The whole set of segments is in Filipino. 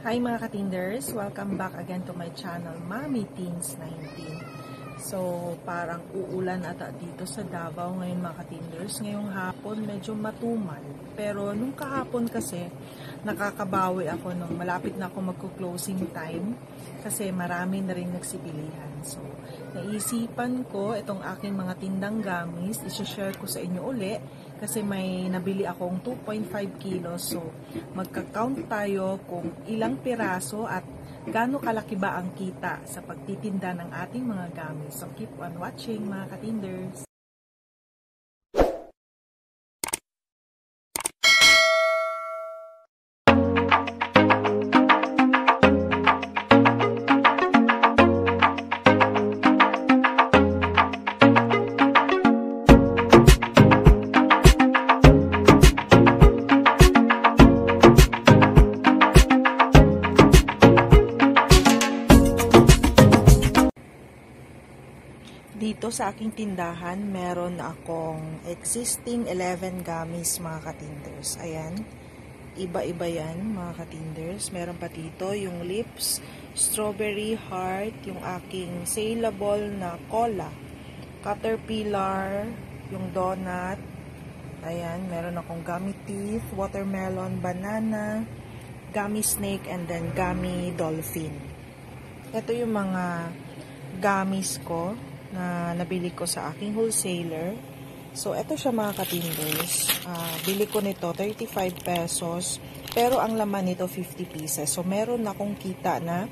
Hi mga katinders! Welcome back again to my channel, Mami Teens 19. So, parang uulan ata dito sa Davao ngayon mga katinders. Ngayong hapon medyo matumal. Pero nung kahapon kasi, nakakabawi ako nung malapit na ako magko-closing time kasi marami na rin nagsibilihan. So, naisipan ko itong aking mga tindang gamis, isi-share ko sa inyo uli kasi may nabili akong 2.5 kilos. So, magka-count tayo kung ilang piraso at gaano kalaki ba ang kita sa pagtitinda ng ating mga gamit. So, keep on watching mga katinders. Dito sa aking tindahan, meron akong existing 11 gamis mga katinders. Ayan. Iba-iba yan mga katinders. Meron pa dito yung lips, strawberry heart, yung aking saleable na cola, caterpillar, yung donut. Ayan, meron akong gummy teeth, watermelon, banana, gummy snake, and then gummy dolphin. Ito yung mga gummies ko na nabili ko sa aking wholesaler. So, ito siya mga katinders. Uh, bili ko nito 35 pesos. Pero ang laman nito 50 pieces. So, meron akong kita na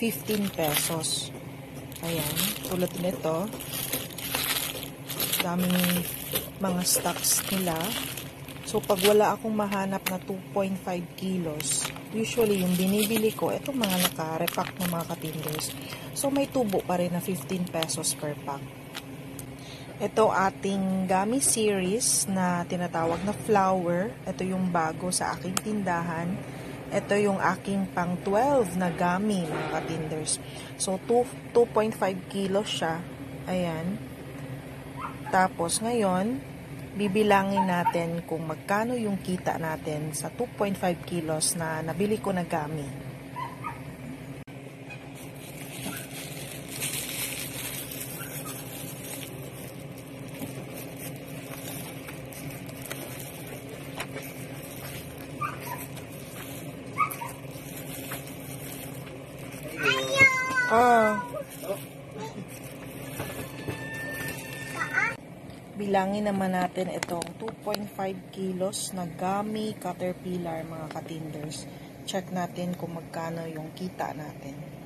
15 pesos. Ayan. Tulad nito. Daming mga stocks nila. So, pag wala akong mahanap na 2.5 kilos, usually yung binibili ko, itong mga naka-repack ng mga katinders. So, may tubo pa rin na 15 pesos per pack. Ito ating gummy series na tinatawag na flower. Ito yung bago sa aking tindahan. Ito yung aking pang 12 na gummy, mga katinders. So, 2.5 kilos siya. Ayan. Tapos, ngayon, bibilangin natin kung magkano yung kita natin sa 2.5 kilos na nabili ko na gami. Ah. Bilangin naman natin itong 2.5 kilos na gummy caterpillar mga katinders. Check natin kung magkano yung kita natin.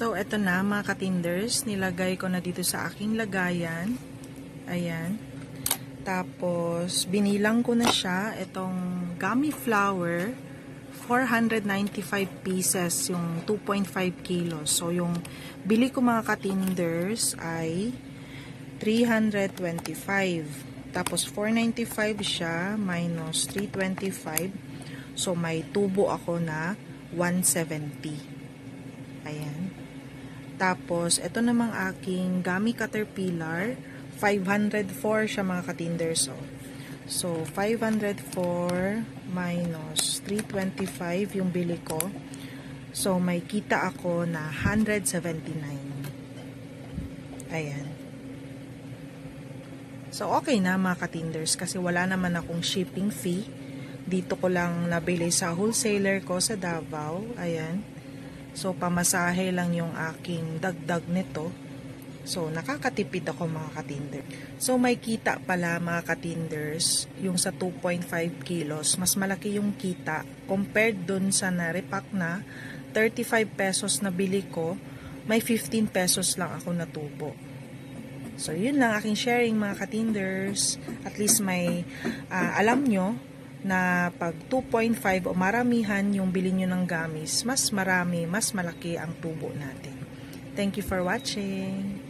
So, eto na mga katinders. Nilagay ko na dito sa aking lagayan. Ayan. Tapos, binilang ko na siya. Itong gummy flour. 495 pieces yung 2.5 kilos. So, yung bili ko mga katinders ay 325. Tapos, 495 siya minus 325. So, may tubo ako na 170. Ayan. Tapos, ito namang aking Gummy Caterpillar. 504 siya mga katinders. So, so 504 minus 325 yung bili ko. So, may kita ako na 179. Ayan. So, okay na mga katinders kasi wala naman akong shipping fee. Dito ko lang nabili sa wholesaler ko sa Davao. Ayan. So, pamasahe lang yung aking dagdag nito. So, nakakatipid ako mga katinder. So, may kita pala mga katinders, yung sa 2.5 kilos, mas malaki yung kita compared dun sa na-repack na 35 pesos na bili ko, may 15 pesos lang ako natubo. So, yun lang aking sharing mga katinders. At least may uh, alam nyo na pag 2.5 o maramihan yung bilhin nyo ng gamis, mas marami, mas malaki ang tubo natin. Thank you for watching!